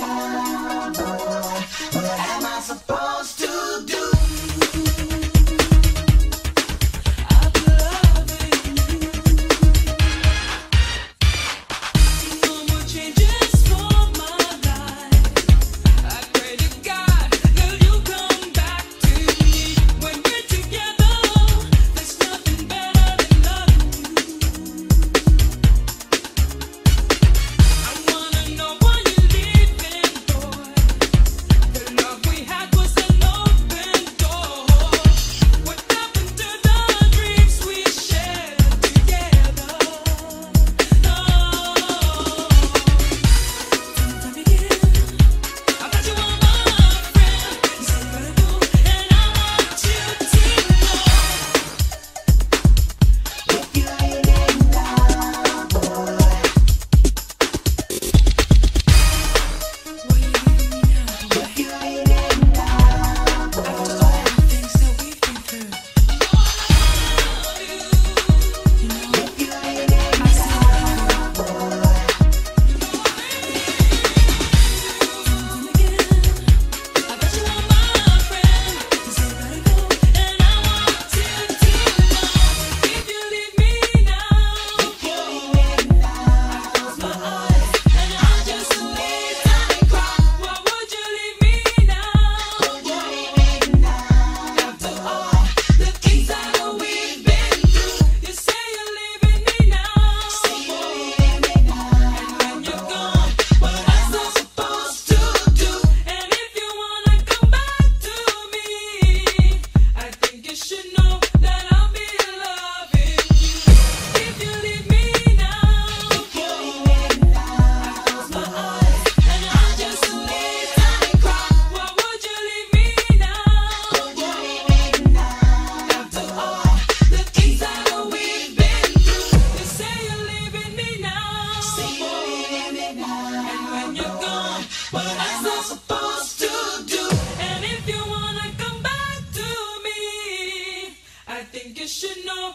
Omega. You should know